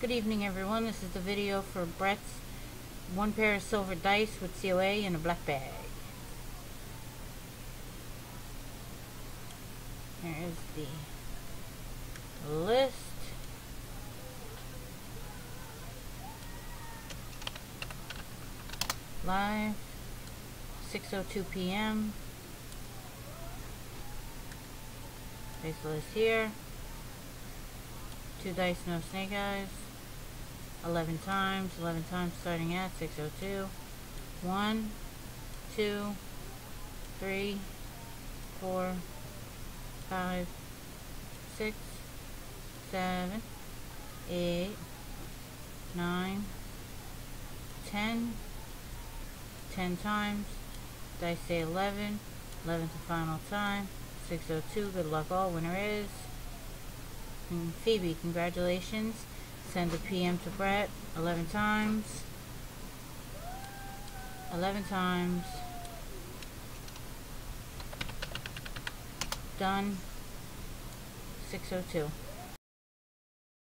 Good evening everyone, this is the video for Brett's one pair of silver dice with COA in a black bag. There is the list. Live, 6.02 p.m. Dice list here. Two dice, no snake eyes. 11 times, 11 times starting at 602. 1, 2, 3, 4, 5, 6, 7, 8, 9, 10, 10 times, dice say 11, 11th and final time, 602, good luck all, winner is. And Phoebe, congratulations. Send a PM to Brett 11 times. 11 times. Done. 602.